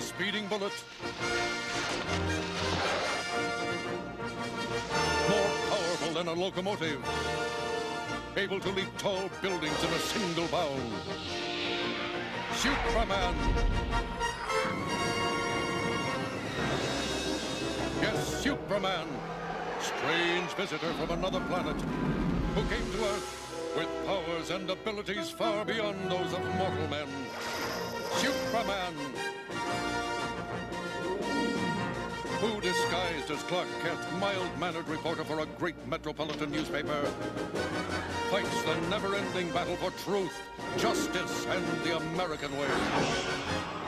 speeding bullet. More powerful than a locomotive. Able to leap tall buildings in a single bound. Superman! Yes, Superman! Strange visitor from another planet who came to Earth with powers and abilities far beyond those of mortal disguised as Clark Kent, mild-mannered reporter for a great metropolitan newspaper, fights the never-ending battle for truth, justice, and the American way.